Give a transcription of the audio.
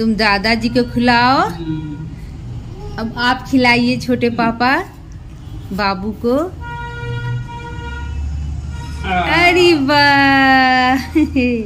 तुम दादाजी को खिलाओ। अब आप खिलाइए छोटे पापा बाबू को। अरे वाह।